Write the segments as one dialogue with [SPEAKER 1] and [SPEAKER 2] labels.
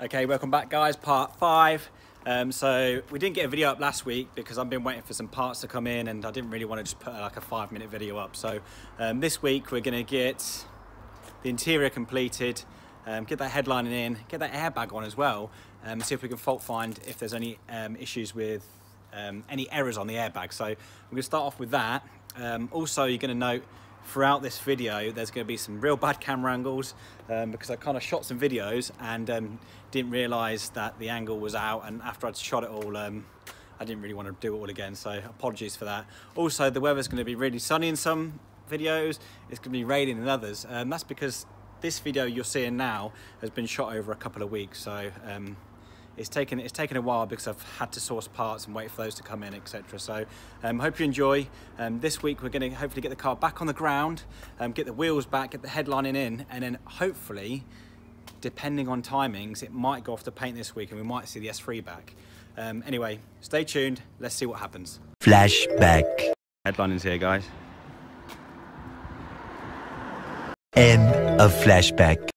[SPEAKER 1] Okay, welcome back guys, part five. Um, so we didn't get a video up last week because I've been waiting for some parts to come in and I didn't really want to just put like a five minute video up. So um, this week we're gonna get the interior completed, um, get that headlining in, get that airbag on as well, um, see if we can fault find if there's any um, issues with um, any errors on the airbag. So I'm gonna start off with that. Also, you're gonna note throughout this video there's going to be some real bad camera angles um, because I kind of shot some videos and um, didn't realize that the angle was out and after I'd shot it all um, I didn't really want to do it all again so apologies for that. Also the weather's going to be really sunny in some videos it's going to be raining in others um, that's because this video you're seeing now has been shot over a couple of weeks so um, it's taken it's taken a while because I've had to source parts and wait for those to come in etc so um, hope you enjoy. Um, this week we're going to hopefully get the car back on the ground um, get the wheels back get the headlining in and then hopefully depending on timings it might go off the paint this week and we might see the S3 back. Um, anyway stay tuned. Let's see what happens.
[SPEAKER 2] Flashback.
[SPEAKER 1] headlining's here guys.
[SPEAKER 2] End of flashback.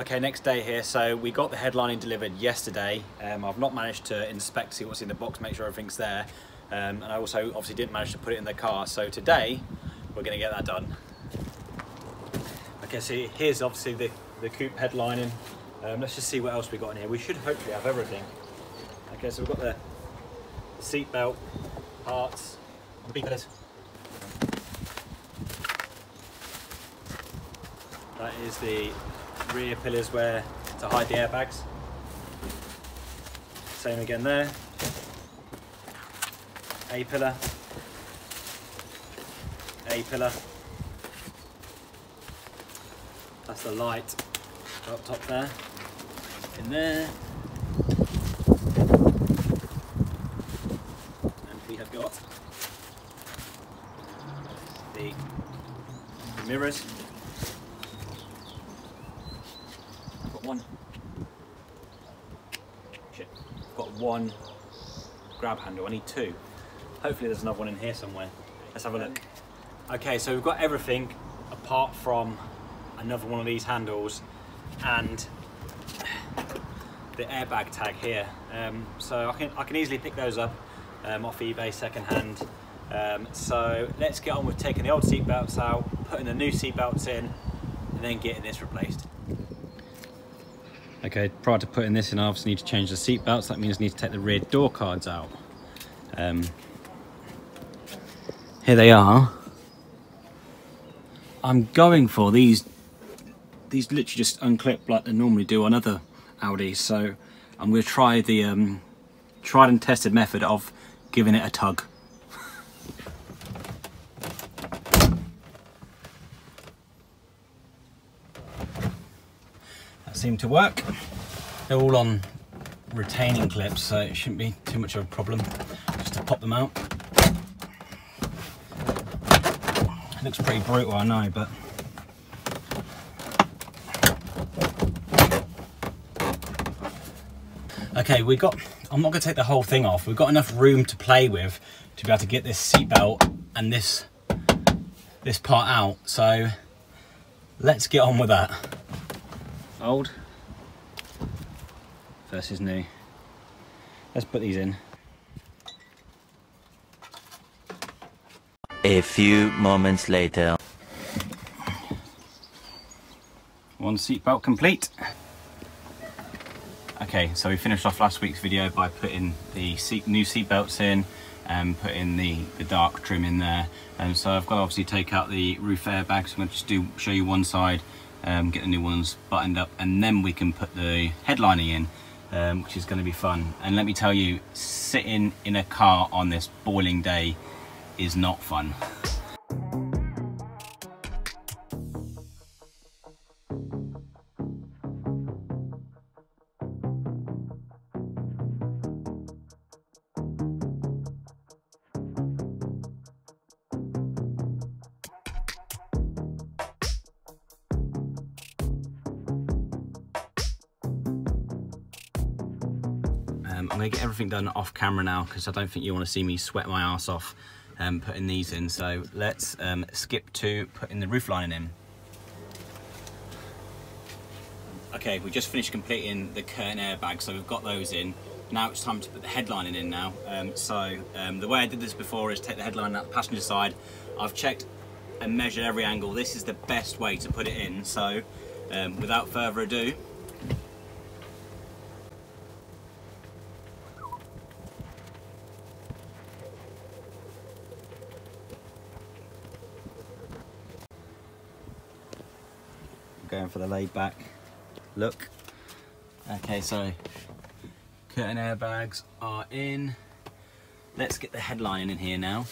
[SPEAKER 1] Okay, next day here. So we got the headlining delivered yesterday. Um, I've not managed to inspect, see what's in the box, make sure everything's there. Um, and I also obviously didn't manage to put it in the car. So today we're going to get that done. Okay, so here's obviously the, the coupe headlining. Um, let's just see what else we got in here. We should hopefully have everything. Okay, so we've got the, seat belt parts. That is the rear pillars where to hide the airbags. Same again there. A pillar. A pillar. That's the light up top there. In there. And we have got the, mirrors. got one. Shit. I've got one grab handle. I need two. Hopefully there's another one in here somewhere. Let's have a look. Okay, so we've got everything apart from another one of these handles and the airbag tag here. Um, so I can, I can easily pick those up um, off eBay second hand. Um, so let's get on with taking the old seat belts out, putting the new seat belts in, and then getting this replaced. Okay, prior to putting this in, I obviously need to change the seat belts. That means I need to take the rear door cards out. Um, here they are. I'm going for these. These literally just unclip like they normally do on other Audis. So I'm going to try the um, tried and tested method of giving it a tug. Seemed to work. They're all on retaining clips, so it shouldn't be too much of a problem just to pop them out. It looks pretty brutal, I know, but Okay, we got, I'm not gonna take the whole thing off. We've got enough room to play with to be able to get this seatbelt and this, this part out. So let's get on with that. Old versus new. Let's put these in.
[SPEAKER 2] A few moments later.
[SPEAKER 1] One seatbelt complete. Okay, so we finished off last week's video by putting the seat, new seatbelts in and putting the, the dark trim in there. And so I've got to obviously take out the roof airbags. I'm going to just do show you one side, um, get the new ones buttoned up, and then we can put the headlining in, um, which is going to be fun. And let me tell you, sitting in a car on this boiling day is not fun. Um, I'm going to get everything done off camera now because I don't think you want to see me sweat my ass off um, putting these in. So let's um, skip to putting the roof lining in. Okay, we just finished completing the curtain airbag, so we've got those in. Now it's time to put the headlining in now. Um, so um, the way I did this before is take the headline out the passenger side. I've checked and measured every angle. This is the best way to put it in. So um, without further ado, for the laid back look. Okay, so curtain airbags are in. Let's get the headline in here now.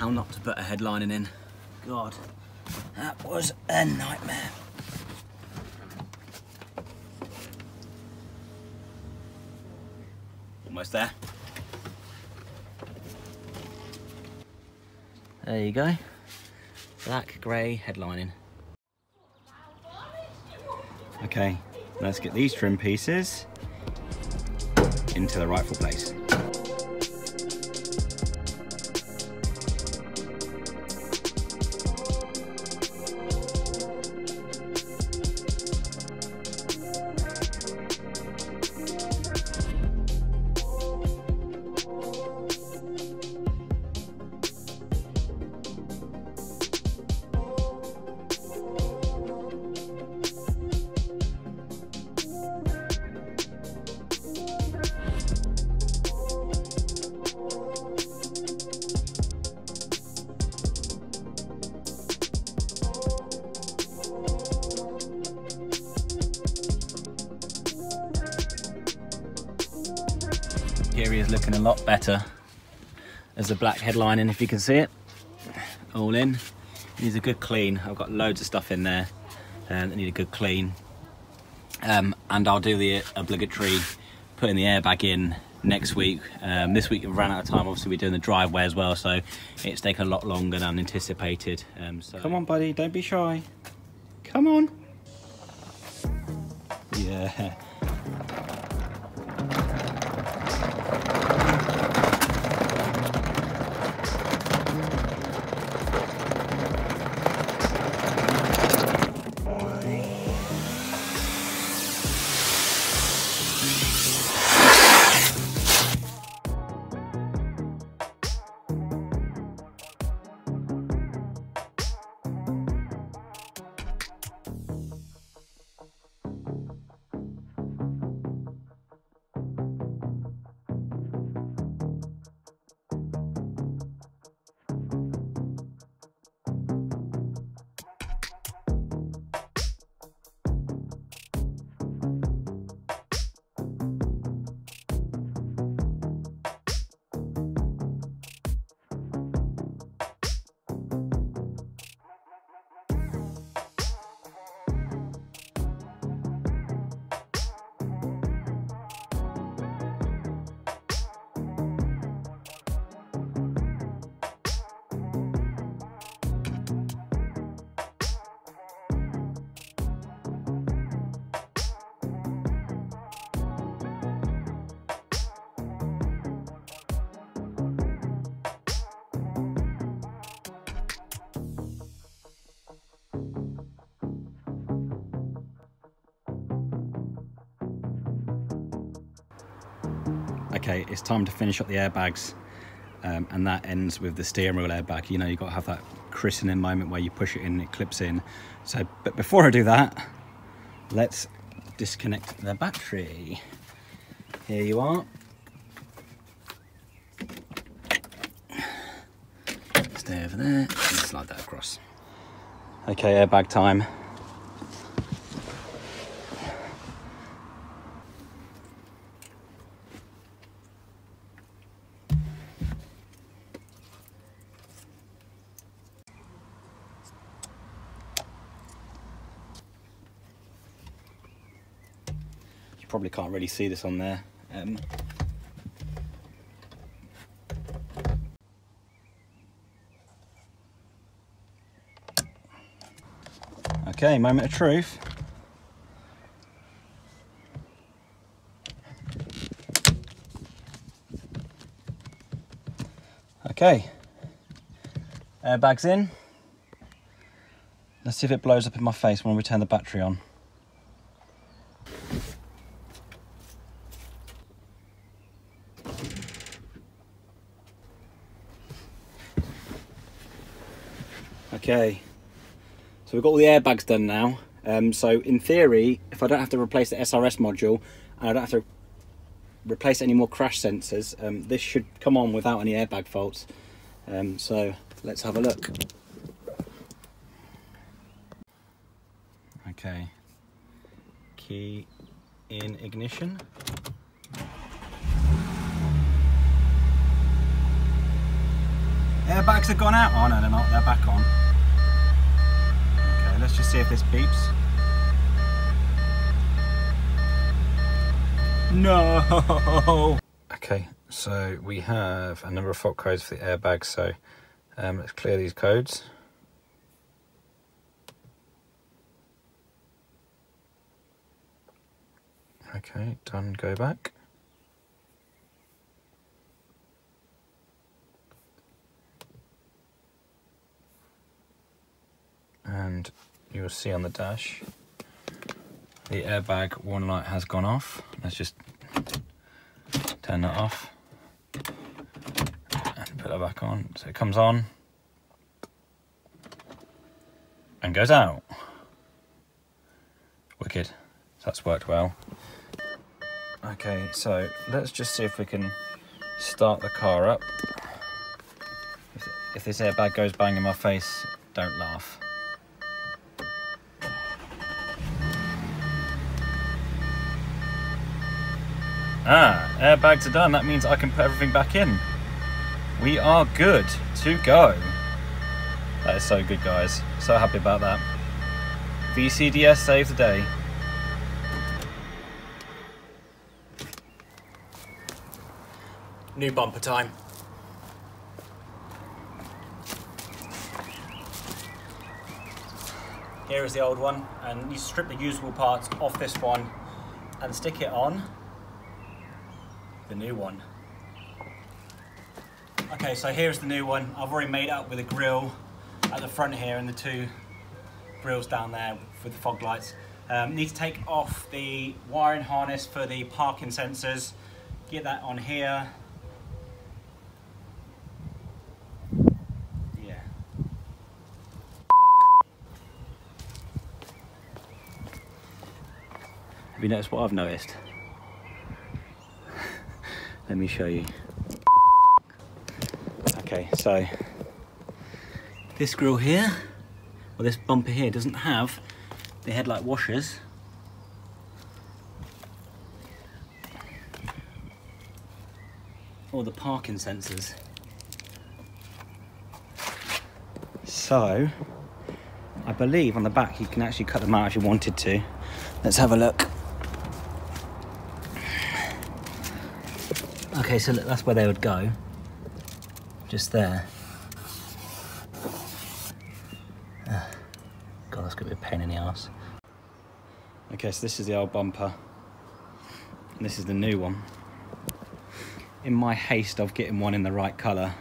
[SPEAKER 1] How not to put a headlining in. God, that was a nightmare. Almost there. There you go. Black, grey headlining. Okay, let's get these trim pieces into the rightful place. Interior is looking a lot better. There's a black headlining if you can see it. All in. Needs a good clean. I've got loads of stuff in there and I need a good clean. Um, and I'll do the obligatory putting the airbag in next week. Um, this week we ran out of time. Obviously we're doing the driveway as well, so it's taken a lot longer than anticipated. Um, so come on, buddy, don't be shy. Come on. Yeah. Okay, it's time to finish up the airbags. um, and that ends with the steering wheel airbag. You know, you've got to have that christening moment where you push it in and it clips in. So, but before I do that, let's disconnect the battery. Here you are. Stay over there and slide that across. Okay, airbag time. Probably can't really see this on there. Um, okay, moment of truth. Okay, airbags in. Let's see if it blows up in my face when we turn the battery on. Okay, so we've got all the airbags done now. Um, so in theory, if I don't have to replace the SRS module and I don't have to replace any more crash sensors, um, this should come on without any airbag faults. Um, so let's have a look. Okay, key in ignition. Airbags have gone out. Oh no, they're not. They're back on. Let's just see if this beeps. No. Okay, so we have a number of fault codes for the airbag, So um, let's clear these codes. Okay, done. Go back. and you'll see on the dash. The airbag one light has gone off. Let's just turn that off and put that back on. So it comes on and goes out. Wicked. So that's worked well. Okay so let's just see if we can start the car up. If, if this airbag goes bang in my face don't laugh Ah, airbags are done. That means I can put everything back in. We are good to go. That is so good, guys. So happy about that. VCDS saved the day. New bumper time. Here is the old one, and you strip the usable parts off this one and stick it on the new one. Okay, so here's the new one. I've already made up with a grill at the front here and the two grills down there with the fog lights. Um, need to take off the wiring harness for the parking sensors. Get that on here. Yeah. Have you noticed what I've noticed? Let me show you. Okay, so this grill here, or this bumper here, doesn't have the headlight washers. Or the parking sensors. So, I believe on the back you can actually cut them out if you wanted to. Let's have a look. Okay, so that's where they would go. Just there. Uh, God, that's gonna be a pain in the ass. Okay, so this is the old bumper. And this is the new one. In my haste of getting one in the right colour,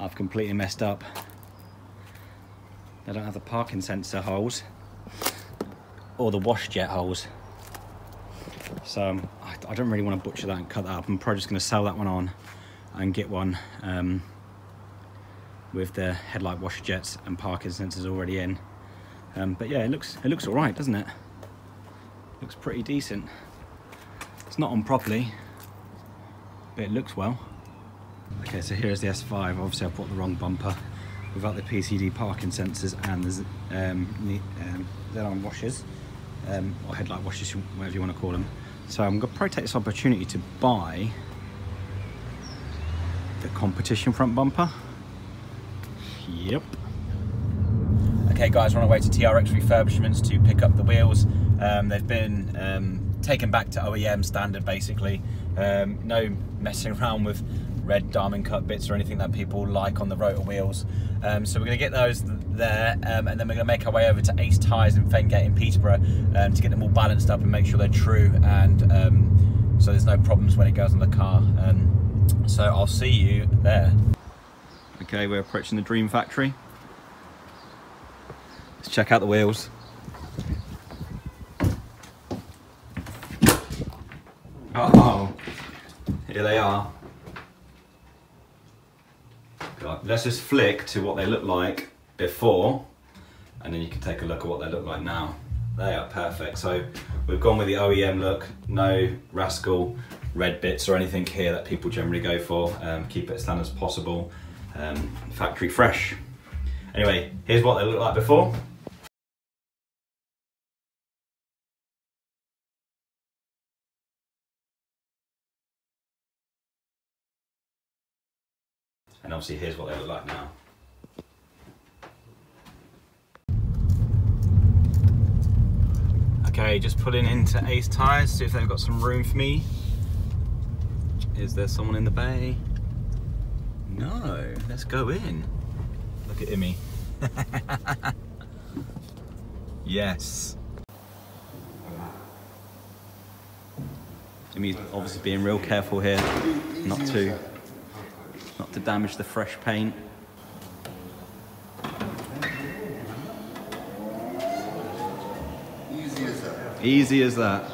[SPEAKER 1] I've completely messed up. They don't have the parking sensor holes or the wash jet holes. So I, don't really want to butcher that and cut that up. I'm probably just going to sell that one on and get one um, with the headlight washer jets and parking sensors already in. Um, but yeah, it looks it looks all right, doesn't it? Looks pretty decent. It's not on properly, but it looks well. Okay, so here's the S5. Obviously, I bought the wrong bumper without the PCD parking sensors and the um, um, Z-arm washers, um, or headlight washers, whatever you want to call them. So I'm going to probably take this opportunity to buy the competition front bumper. Yep. Okay guys, we're on our way to TRX refurbishments to pick up the wheels. Um, they've been um, taken back to OEM standard basically. Um, no messing around with red diamond cut bits or anything that people like on the rotor wheels. Um, so we're going to get those there um, and then we're going to make our way over to Ace Tyres in Fengate in Peterborough um, to get them all balanced up and make sure they're true and um, so there's no problems when it goes on the car. Um, so I'll see you there. Okay, we're approaching the Dream Factory. Let's check out the wheels. Oh, here they are. Let's just flick to what they look like before, and then you can take a look at what they look like now. They are perfect. So we've gone with the OEM look, no rascal red bits or anything here that people generally go for. Um, keep it as standard as possible. Um, factory fresh. Anyway, here's what they look like before. Obviously here's what they look like now. Okay, just pulling into Ace Tyres, see if they've got some room for me. Is there someone in the bay? No, let's go in. Look at Imi. yes. Imi's obviously being real careful here, not to not to damage the fresh paint.
[SPEAKER 3] Easy as that.
[SPEAKER 1] Easy as that.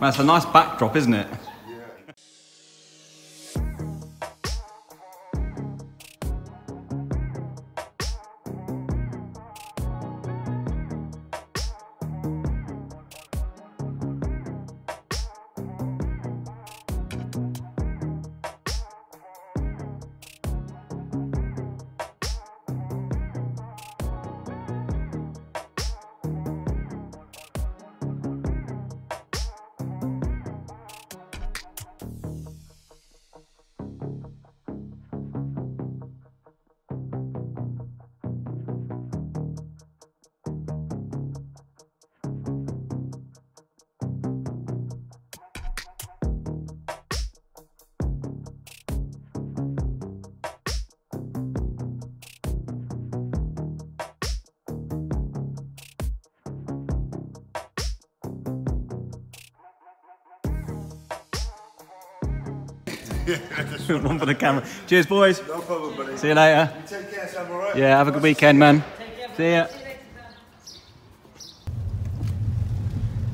[SPEAKER 1] Well, it's a nice backdrop, isn't it? One for the camera. Cheers, boys.
[SPEAKER 3] No problem, buddy.
[SPEAKER 1] See you later.
[SPEAKER 3] Take care, Sam, alright?
[SPEAKER 1] Yeah, have a good weekend, man. Care, See ya.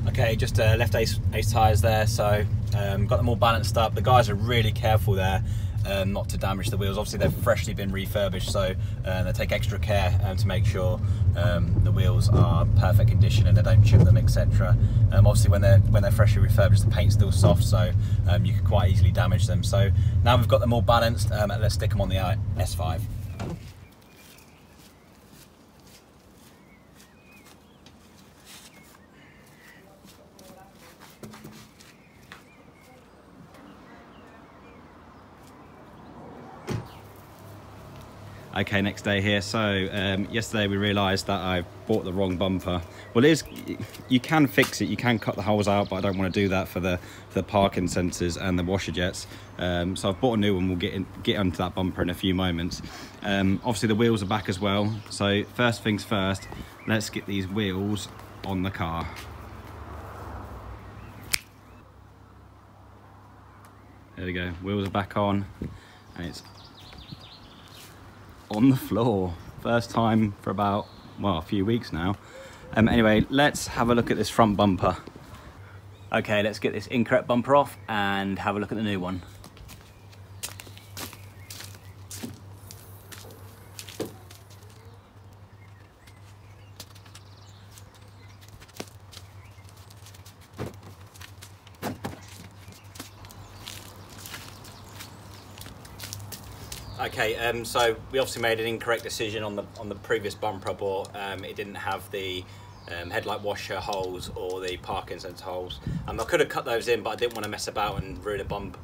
[SPEAKER 1] Okay, just uh, left Ace, Ace tyres there, so um, got them all balanced up. The guys are really careful there um, not to damage the wheels. Obviously, they've freshly been refurbished, so uh, they take extra care um, to make sure um, the wheels are perfect condition and they don't chip them, etc. Um, obviously, when they're when they're freshly refurbished, the paint's still soft, so um, you could quite easily damage them. So now we've got them all balanced, let's stick them on the uh, S5. Okay, next day here. So um, yesterday we realised that I bought the wrong bumper. Well, it is you can fix it. You can cut the holes out, but I don't want to do that for the for the parking sensors and the washer jets. Um, so I've bought a new one. We'll get in, get onto that bumper in a few moments. Um, obviously the wheels are back as well. So first things first, let's get these wheels on the car. There we go. Wheels are back on, and it's on the floor. First time for about, well, a few weeks now. Um, anyway, let's have a look at this front bumper. Okay, let's get this incorrect bumper off and have a look at the new one. Okay, um, so we obviously made an incorrect decision on the on the previous bumper bought. Um, it didn't have the um, headlight washer holes or the parking sensor holes. Um, I could have cut those in, but I didn't want to mess about and ruin a bumper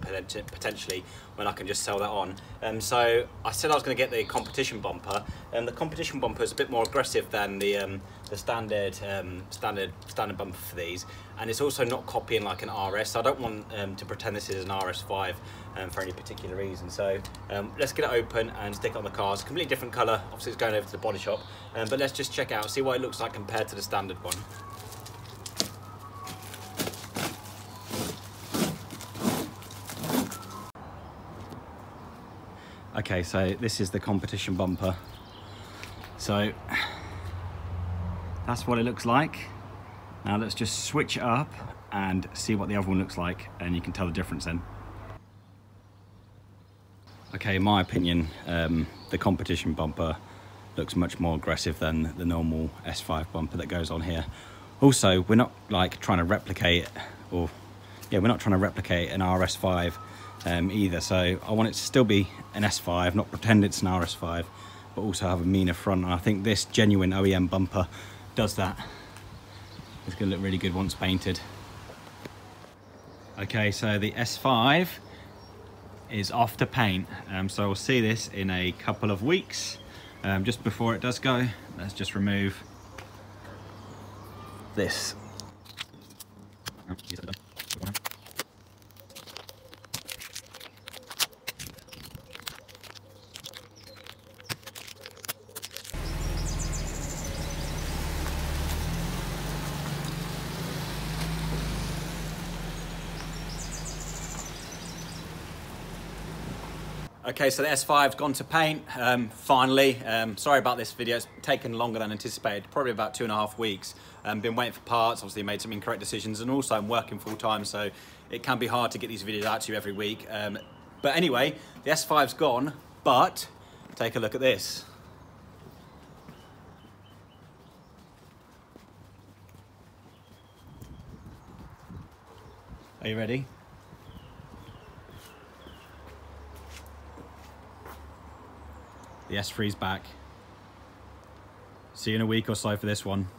[SPEAKER 1] potentially when I can just sell that on. Um, so I said I was going to get the competition bumper, and the competition bumper is a bit more aggressive than the um, the standard um, standard standard bumper for these, and it's also not copying like an RS. So I don't want um, to pretend this is an RS5 um, for any particular reason. So um, let's get it open and stick it on the car. It's a completely different colour. Obviously, it's going over to the body shop, um, but let's just check out, see what it looks like compared to the standard one. Okay, so this is the competition bumper. So that's what it looks like. Now let's just switch it up and see what the other one looks like and you can tell the difference then. Okay, in my opinion, um, the competition bumper looks much more aggressive than the normal S5 bumper that goes on here. Also, we're not like trying to replicate or yeah, we're not trying to replicate an RS5 um, either. So I want it to still be an S5, not pretend it's an RS5, but also have a meaner front. And I think this genuine OEM bumper does that. It's gonna look really good once painted. Okay, so the S5 is off to paint. Um, so we'll see this in a couple of weeks. Um, just before it does go, let's just remove this. Okay, so the S5's gone to paint, um, finally. Um, sorry about this video, it's taken longer than anticipated, probably about two and a half weeks. Um, been waiting for parts, obviously made some incorrect decisions, and also I'm working full time, so it can be hard to get these videos out to you every week. Um, but anyway, the S5's gone, but take a look at this. Are you ready? The S3's back. See you in a week or so for this one.